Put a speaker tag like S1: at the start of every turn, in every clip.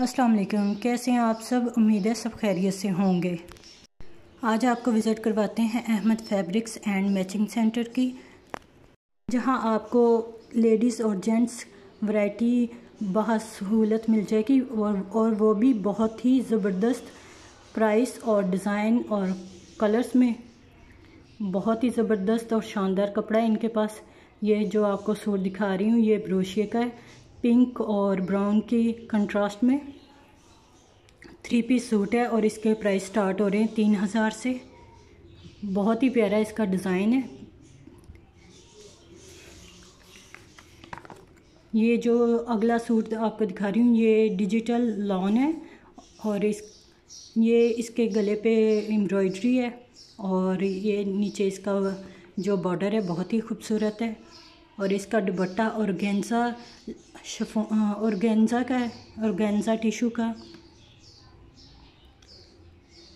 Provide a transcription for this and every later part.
S1: अस्सलाम वालेकुम। कैसे हैं आप सब? उम्मीद है सब खैरियत से होंगे। आज आपको विज़िट करवाते हैं Ahmed fabrics and matching centre की, जहाँ आपको लेडीज़ और जेंट्स वैरायटी बहुत सहूलत मिल जाएगी और और वो भी बहुत ही ज़बरदस्त प्राइस और डिज़ाइन और कलर्स में। बहुत ही ज़बरदस्त और शानदार कपड़ा है इनके पास। ये जो आपको सूट दिखा रही हूँ, ये ब्रोशिए का है। पिंक और ब्राउन की कंट्रास्ट में। थ्री पीस सूट है और इसके प्राइस स्टार्ट हो रहे हैं तीन हज़ार से। बहुत ही प्यारा इसका डिज़ाइन है। ये जो अगला सूट आपको दिखा रही हूँ, ये डिजिटल लॉन है और इस, ये इसके गले पे एम्ब्रॉयड्री है और ये नीचे इसका जो बॉर्डर है बहुत ही खूबसूरत है और इसका दुपट्टा और गेंजा शफो और गेंजा का है और गेंजा टिशू का।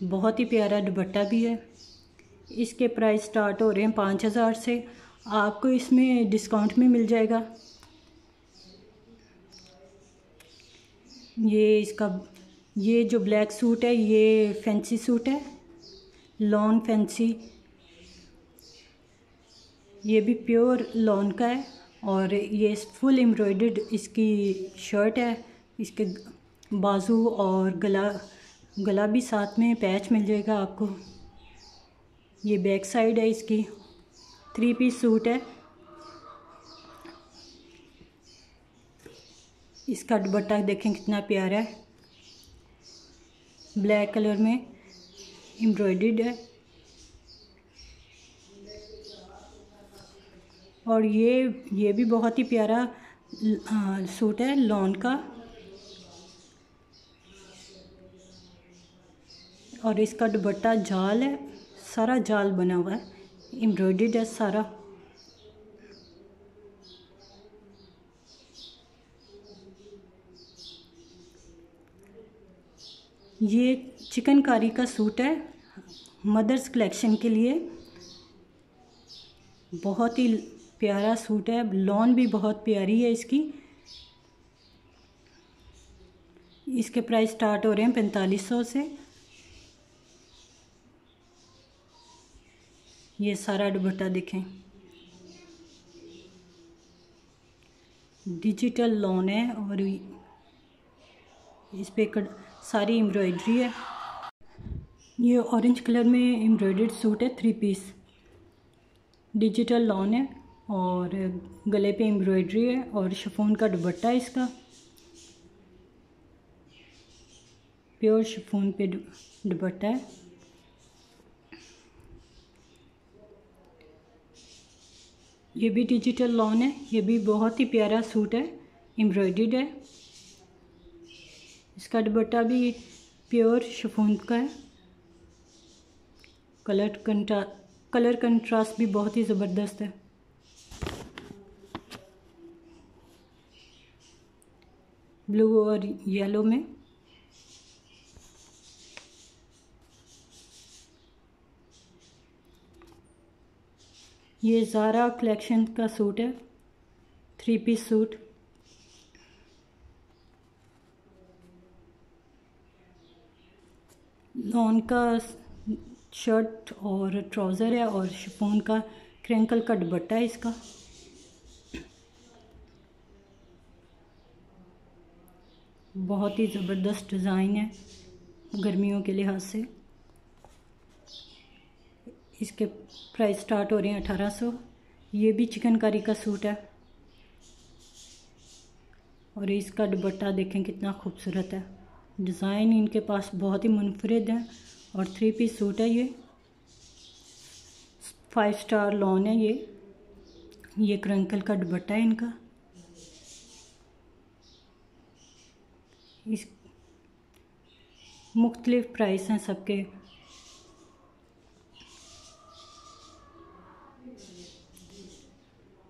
S1: बहुत ही प्यारा दुपट्टा भी है। इसके प्राइस स्टार्ट हो रहे हैं पाँच हज़ार से। आपको इसमें डिस्काउंट में मिल जाएगा। ये इसका, ये जो ब्लैक सूट है, ये फैंसी सूट है। लॉन फैंसी ये भी प्योर लॉन का है। और ये फुल एम्ब्रॉयडर्ड इसकी शर्ट है। इसके बाजू और गला गला भी साथ में पैच मिल जाएगा आपको। ये बैक साइड है इसकी। थ्री पीस सूट है। इसका दुपट्टा देखें कितना प्यारा है। ब्लैक कलर में एम्ब्रॉयड है। और ये ये भी बहुत ही प्यारा सूट है लॉन का। और इसका दुपट्टा जाल है, सारा जाल बना हुआ है एम्ब्रॉयड है सारा। ये चिकनकारी का सूट है, मदर्स कलेक्शन के लिए। बहुत ही प्यारा सूट है, लॉन भी बहुत प्यारी है इसकी। इसके प्राइस स्टार्ट हो रहे हैं पैंतालीस सौ से। ये सारा दुपट्टा देखें। डिजिटल लॉन है और इस पर सारी एम्ब्रॉयडरी है। ये ऑरेंज कलर में एम्ब्रॉयडर्ड सूट है, थ्री पीस। डिजिटल लॉन है। और गले पे एम्ब्रॉयडरी है और शफोन का दुपट्टा है इसका। प्योर शफोन पे दुपट्टा है। ये भी डिजिटल लॉन है, ये भी बहुत ही प्यारा सूट है एम्ब्रॉयड है। इसका दुपट्टा भी प्योर शफून का है। कलर कंट्रा, कलर कंट्रास्ट भी बहुत ही ज़बरदस्त है। ब्लू और येलो में। ये ज़ारा कलेक्शन का सूट है थ्री पीस सूट लॉन का शर्ट और ट्राउज़र है और शिफोन का क्रेंकल का दुपट्टा है इसका। बहुत ही ज़बरदस्त डिज़ाइन है गर्मियों के लिहाज से। इसके प्राइस स्टार्ट हो रहे हैं अठारह सौ। ये भी चिकनकारी का सूट है। और इसका दुपट्टा देखें कितना खूबसूरत है। डिज़ाइन इनके पास बहुत ही मुनफरद है और थ्री पीस सूट है ये। फाइव स्टार लॉन है ये। ये क्रंकल का दुपट्टा है इनका। इस मुख्तलिफ़ प्राइस हैं सबके।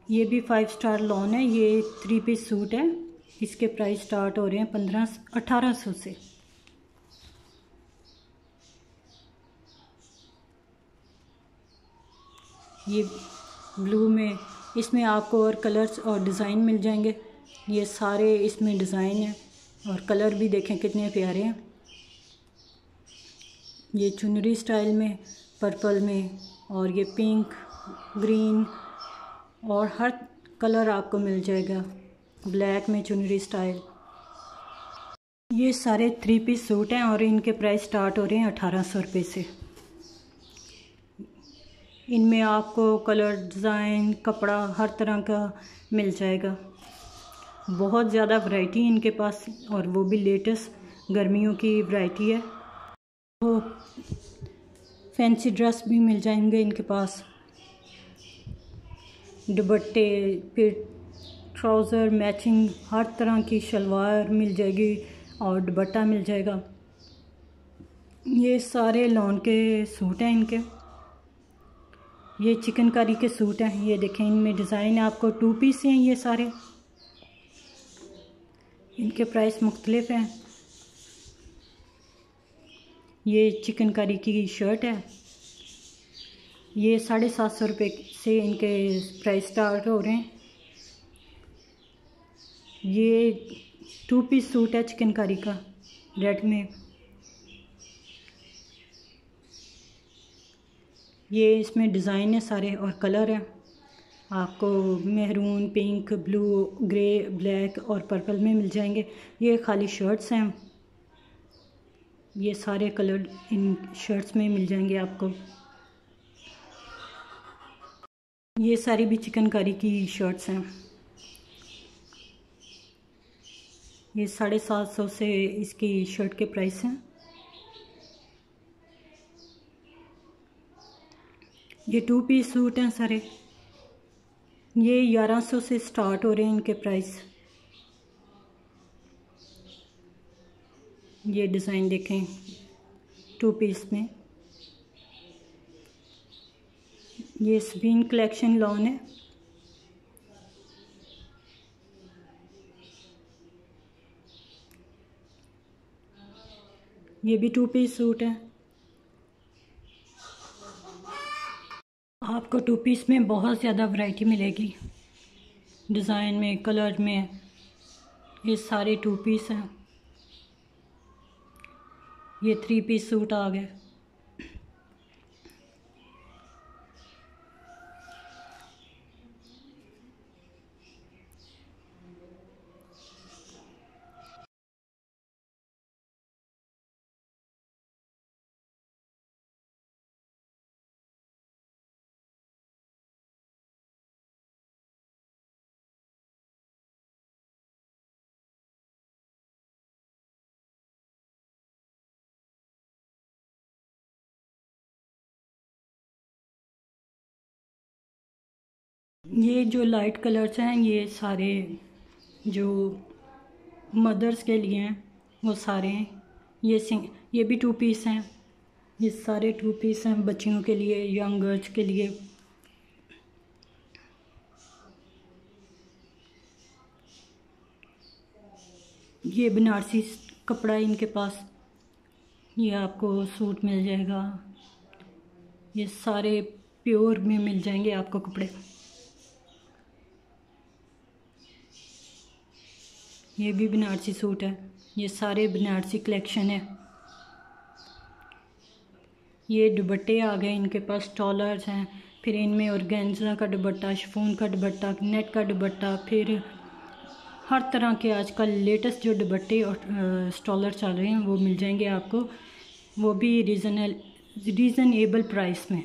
S1: ये भी फाइव स्टार लॉन है, ये थ्री पीस सूट है। इसके प्राइस स्टार्ट हो रहे हैं पंद्रह, अठारह सौ से। ये ब्लू में, इसमें आपको और कलर्स और डिज़ाइन मिल जाएँगे। ये सारे इसमें डिज़ाइन है। और कलर भी देखें कितने प्यारे हैं। ये चुनरी स्टाइल में, पर्पल में और ये पिंक, ग्रीन और हर कलर आपको मिल जाएगा, ब्लैक में चुनरी स्टाइल। ये सारे थ्री पीस सूट हैं और इनके प्राइस स्टार्ट हो रहे हैं अठारह सौ रुपये से। इनमें आपको कलर, डिज़ाइन, कपड़ा हर तरह का मिल जाएगा। बहुत ज़्यादा वैरायटी इनके पास और वो भी लेटेस्ट गर्मियों की वैरायटी है। तो फैंसी ड्रेस भी मिल जाएँगे इनके पास। दुबट्टे फिर ट्राउज़र मैचिंग हर तरह की शलवार मिल जाएगी और दुबट्टा मिल जाएगा। ये सारे लॉन के सूट हैं इनके। ये चिकनकारी के सूट हैं। ये देखें, इनमें डिज़ाइन है आपको टू पीस हैं ये सारे। इनके प्राइस मुख्तलिफ़ हैं। ये चिकनकारी की शर्ट है। ये साढ़े सात सौ रुपये से इनके प्राइस स्टार्ट हो रहे हैं। ये टू पीस सूट है चिकनकारी का रेड में। ये इसमें डिज़ाइन है सारे और कलर हैं। आपको maroon, pink, blue, grey, black और पर्पल में मिल जाएँगे। ये खाली शर्ट्स हैं। ये सारे कलर इन शर्ट्स में मिल जाएँगे आपको। ये सारी भी चिकनकारी की शर्ट्स हैं। ये साढ़े सात सौ से इसकी शर्ट के प्राइस हैं। ये टू पीस सूट हैं सारे। ये ग्यारह सौ से स्टार्ट हो रहे हैं इनके प्राइस। ये डिज़ाइन देखें, टू पीस में। ये स्पिन कलेक्शन लॉन है। ये भी टू पीस सूट है। आपको टू पीस में बहुत ज़्यादा वैरायटी मिलेगी। डिज़ाइन में कलर में, ये सारे टू पीस हैं। ये थ्री पीस सूट आ गए। ये जो लाइट कलर्स हैं, ये सारे जो मदर्स के लिए हैं, वो सारे हैं। ये सिंग ये भी टू पीस हैं। ये सारे टू पीस हैं बच्चियों के लिए यंग गर्ल्स के लिए। ये बनारसी कपड़ा है इनके पास। ये आपको सूट मिल जाएगा। ये सारे प्योर में मिल जाएँगे आपको कपड़े। ये भी बनारसी सूट है। ये सारे बनारसी कलेक्शन है। ये दुबट्टे आ गए, इनके पास टॉलर्स हैं। फिर इनमें ऑर्गेन्जा का दुबट्टा शफून का दुबट्टा नेट का दुबट्टा फिर हर तरह के आजकल लेटेस्ट जो दुबट्टे और स्टॉलर चल रहे हैं, वो मिल जाएँगे आपको। वो भी रीज़नल रीज़नेबल प्राइस में।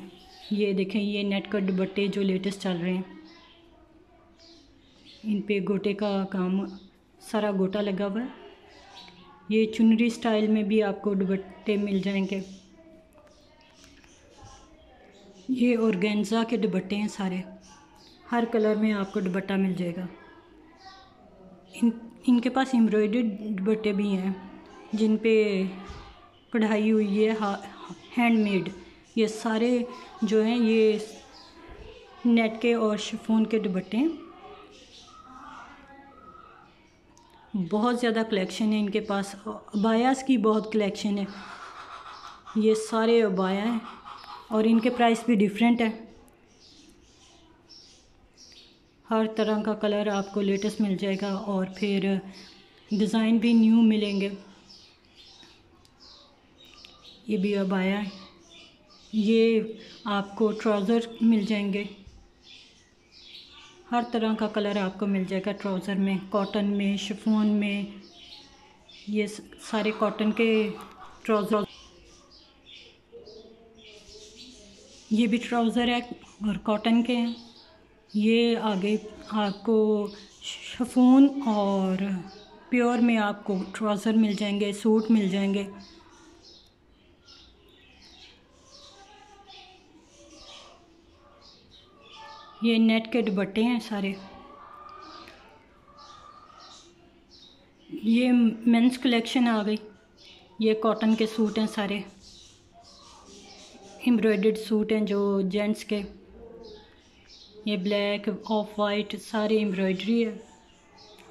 S1: ये देखें, ये नेट का दुबट्टे जो लेटेस्ट चल रहे हैं। इन पे गोटे का काम सारा गोटा लगा हुआ है। ये चुनरी स्टाइल में भी आपको दुपट्टे मिल जाएँगे। ये ऑर्गेन्जा के दुपट्टे हैं सारे। हर कलर में आपको दुपट्टा मिल जाएगा। इन, इनके पास एम्ब्रॉयडर्ड दुपट्टे भी हैं, जिन पे कढ़ाई हुई है हैंडमेड। ये सारे जो हैं, ये नेट के और शिफोन के दुपट्टे हैं। बहुत ज़्यादा कलेक्शन है इनके पास। अबायास की बहुत कलेक्शन है। ये सारे अबाया हैं और इनके प्राइस भी डिफरेंट है। हर तरह का कलर आपको लेटेस्ट मिल जाएगा और फिर डिज़ाइन भी न्यू मिलेंगे। ये भी अबाया है। ये आपको ट्राउज़र मिल जाएँगे। हर तरह का कलर आपको मिल जाएगा ट्राउज़र में, कॉटन में, शिफोन में, ये सारे कॉटन के ट्राउज़र। ये भी ट्राउज़र है और कॉटन के हैं। ये आगे आपको शफून और प्योर में आपको ट्राउज़र मिल जाएँगे, सूट मिल जाएँगे। ये नेट के दुपट्टे हैं सारे। ये मेंस कलेक्शन आ गई। ये कॉटन के सूट हैं सारे। एम्ब्रॉयड सूट हैं जो जेंट्स के। ये ब्लैक, ऑफ़ वाइट सारी एम्ब्रॉयडरी है।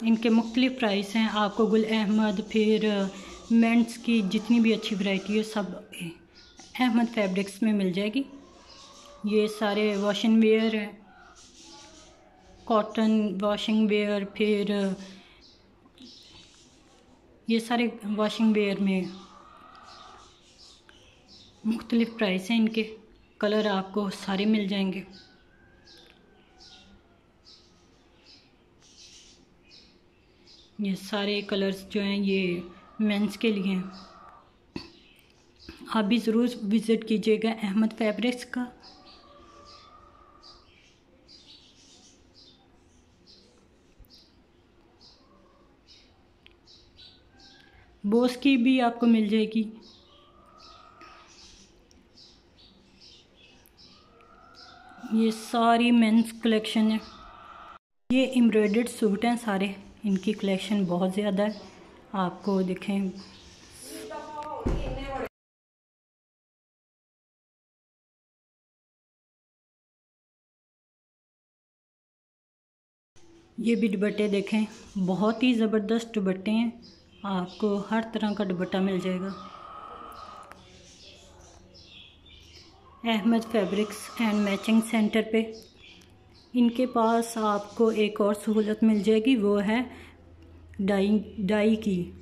S1: इनके मुख्तलिफ़ प्राइस हैं। आपको गुल अहमद, फिर मेंट्स की जितनी भी अच्छी वैरायटी है, सब अहमद फैब्रिक्स में मिल जाएगी। ये सारे वॉशिंग वेयर हैं। कॉटन वॉशिंग वेयर फिर, ये सारे वॉशिंग वेयर में मुख्तलिफ़ प्राइस हैं इनके। कलर आपको सारे मिल जाएँगे। ये सारे कलर्स जो हैं, ये मेंस के लिए हैं। आप भी ज़रूर विज़िट कीजिएगा अहमद फैब्रिक्स का। बोस की भी आपको मिल जाएगी। ये सारी मेंस कलेक्शन है। ये एम्ब्रॉयडर्ड सूट हैं सारे। इनकी कलेक्शन बहुत ज़्यादा है। आपको देखें। ये भी दुबट्टे देखें। बहुत ही ज़बरदस्त दुबट्टे हैं। आपको हर तरह का दुबट्टा मिल जाएगा। Ahmed fabrics and matching centre पे। इनके पास आपको एक और सहूलत मिल जाएगी, वो है डाई डाई की।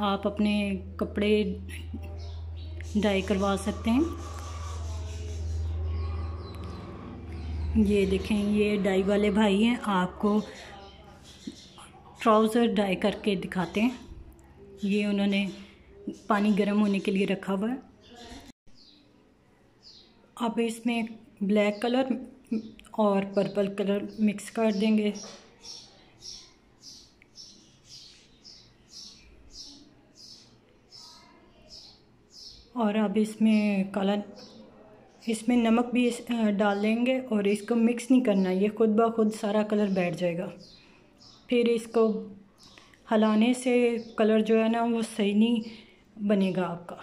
S1: आप अपने कपड़े डाई करवा सकते हैं। ये देखें, ये डाई वाले भाई हैं, आपको ट्राउज़र डाई करके दिखाते हैं। ये उन्होंने पानी गर्म होने के लिए रखा हुआ है। अब इसमें ब्लैक कलर और पर्पल कलर मिक्स कर देंगे। और अब इसमें काला इसमें नमक भी इस, डाल लेंगे और इसको मिक्स नहीं करना ये खुद ब खुद सारा कलर बैठ जाएगा। फिर इसको हलाने से कलर जो है ना वो सही नहीं बनेगा आपका।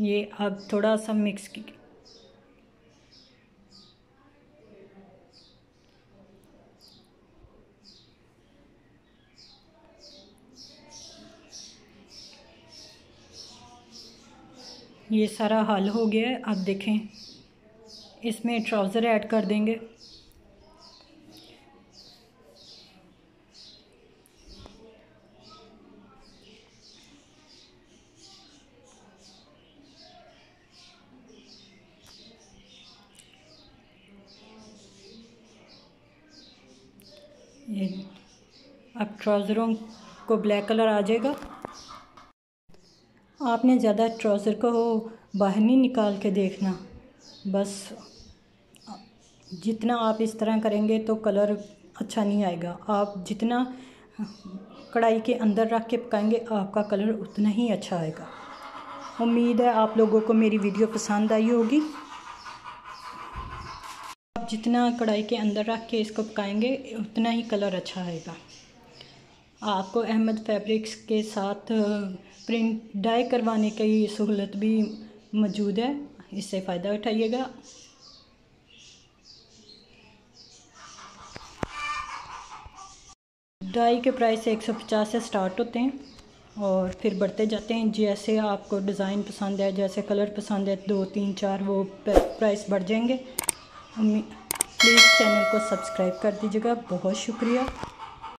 S1: ये अब थोड़ा सा मिक्स की ये सारा हल हो गया है अब देखें। इसमें ट्राउज़र ऐड कर देंगे ये अब ट्राउज़रों को ब्लैक कलर आ जाएगा। आपने ज़्यादा ट्राउज़र को बाहर नहीं निकाल के देखना। बस जितना आप इस तरह करेंगे तो कलर अच्छा नहीं आएगा। आप जितना कढ़ाई के अंदर रख के पकाएँगे, आपका कलर उतना ही अच्छा आएगा। उम्मीद है आप लोगों को मेरी वीडियो पसंद आई होगी। आप जितना कढ़ाई के अंदर रख के इसको पकाएँगे, उतना ही कलर अच्छा आएगा। आपको अहमद फैब्रिक्स के साथ प्रिंट डाई करवाने की सहूलत भी मौजूद है। इससे फ़ायदा उठाइएगा। डाई के प्राइस एक सौ पचास से स्टार्ट होते हैं और फिर बढ़ते जाते हैं। जैसे आपको डिज़ाइन पसंद है, जैसे कलर पसंद है, दो, तीन, चार, वो प्राइस बढ़ जाएँगे। प्लीज़ चैनल को सब्सक्राइब कर दीजिएगा। बहुत शुक्रिया।